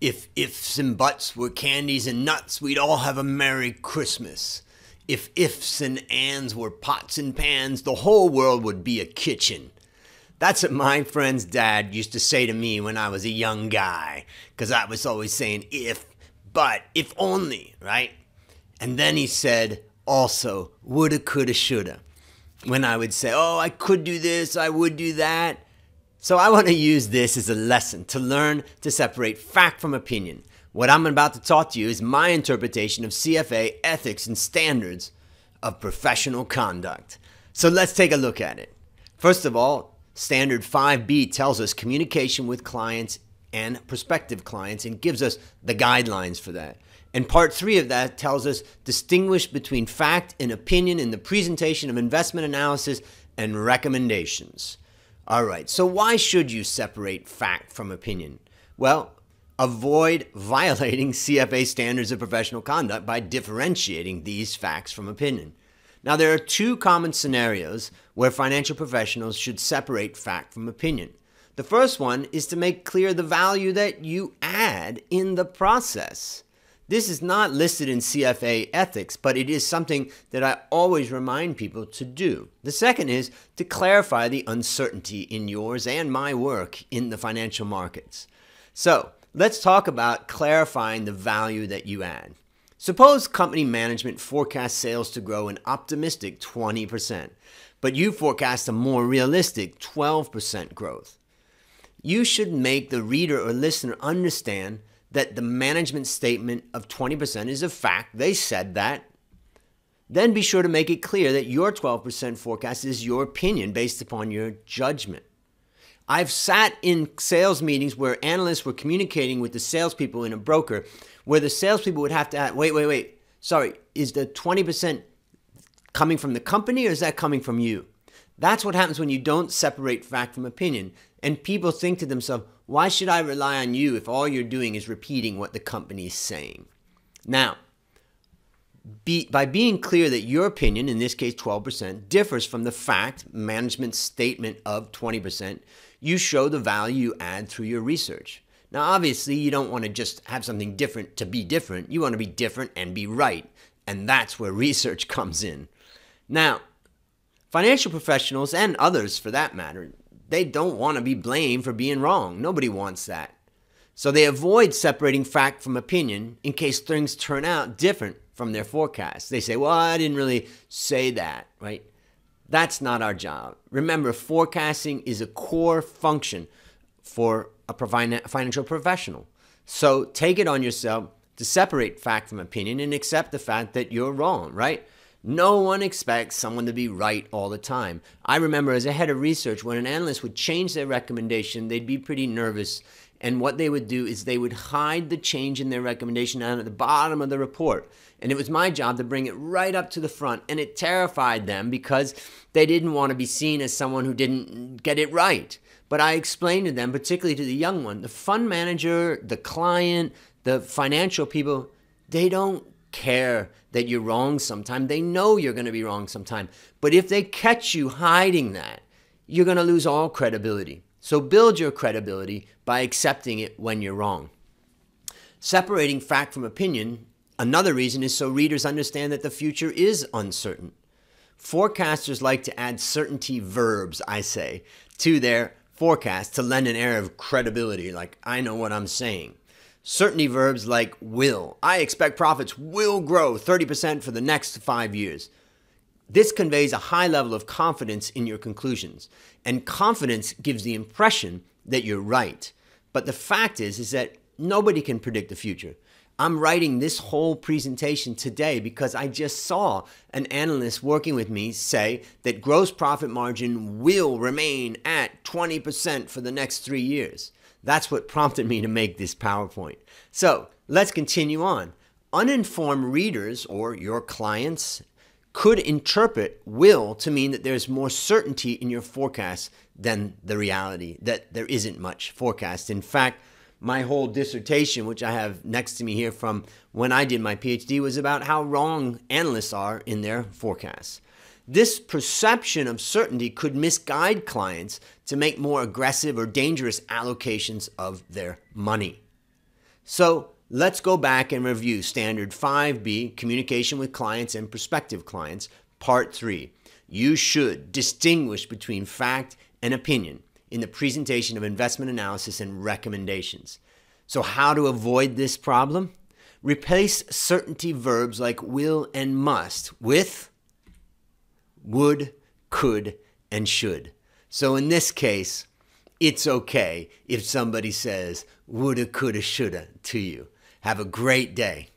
If ifs and buts were candies and nuts, we'd all have a Merry Christmas. If ifs and ands were pots and pans, the whole world would be a kitchen. That's what my friend's dad used to say to me when I was a young guy, because I was always saying if, but, if only, right? And then he said, also, woulda, coulda, shoulda. When I would say, oh, I could do this, I would do that. So I want to use this as a lesson to learn to separate fact from opinion. What I'm about to talk to you is my interpretation of CFA ethics and standards of professional conduct. So let's take a look at it. First of all, Standard 5B tells us communication with clients and prospective clients and gives us the guidelines for that. And part three of that tells us distinguish between fact and opinion in the presentation of investment analysis and recommendations. All right, so why should you separate fact from opinion? Well, avoid violating CFA standards of professional conduct by differentiating these facts from opinion. Now, there are two common scenarios where financial professionals should separate fact from opinion. The first one is to make clear the value that you add in the process. This is not listed in CFA ethics, but it is something that I always remind people to do. The second is to clarify the uncertainty in yours and my work in the financial markets. So let's talk about clarifying the value that you add. Suppose company management forecasts sales to grow an optimistic 20%, but you forecast a more realistic 12% growth. You should make the reader or listener understand that the management statement of 20% is a fact. They said that. Then be sure to make it clear that your 12% forecast is your opinion based upon your judgment. I've sat in sales meetings where analysts were communicating with the salespeople in a broker, where the salespeople would have to ask, wait, wait, wait, sorry, is the 20% coming from the company or is that coming from you? That's what happens when you don't separate fact from opinion. And people think to themselves, why should I rely on you if all you're doing is repeating what the company is saying? Now, be, by being clear that your opinion, in this case 12%, differs from the fact management statement of 20%, you show the value you add through your research. Now, obviously, you don't want to just have something different to be different. You want to be different and be right. And that's where research comes in. Now, financial professionals and others for that matter, they don't want to be blamed for being wrong. Nobody wants that. So they avoid separating fact from opinion in case things turn out different from their forecast. They say, well, I didn't really say that, right? That's not our job. Remember, forecasting is a core function for a financial professional. So take it on yourself to separate fact from opinion and accept the fact that you're wrong, right? No one expects someone to be right all the time. I remember as a head of research, when an analyst would change their recommendation, they'd be pretty nervous. And what they would do is they would hide the change in their recommendation down at the bottom of the report. And it was my job to bring it right up to the front. And it terrified them because they didn't want to be seen as someone who didn't get it right. But I explained to them, particularly to the young one, the fund manager, the client, the financial people, they don't care that you're wrong sometime. They know you're going to be wrong sometime. But if they catch you hiding that, you're going to lose all credibility. So build your credibility by accepting it when you're wrong. Separating fact from opinion, another reason is so readers understand that the future is uncertain. Forecasters like to add certainty verbs, I say, to their forecast to lend an air of credibility, like I know what I'm saying. Certainty verbs like will. I expect profits will grow 30% for the next five years. This conveys a high level of confidence in your conclusions, and confidence gives the impression that you're right. But the fact is, is that nobody can predict the future. I'm writing this whole presentation today because I just saw an analyst working with me say that gross profit margin will remain at 20% for the next three years. That's what prompted me to make this PowerPoint. So let's continue on. Uninformed readers or your clients could interpret will to mean that there's more certainty in your forecast than the reality, that there isn't much forecast. In fact, my whole dissertation, which I have next to me here from when I did my PhD, was about how wrong analysts are in their forecasts. This perception of certainty could misguide clients to make more aggressive or dangerous allocations of their money. So let's go back and review Standard 5B Communication with Clients and Prospective Clients, Part 3. You should distinguish between fact and opinion in the presentation of investment analysis and recommendations. So, how to avoid this problem? Replace certainty verbs like will and must with would, could, and should. So, in this case, it's okay if somebody says woulda, coulda, shoulda to you. Have a great day.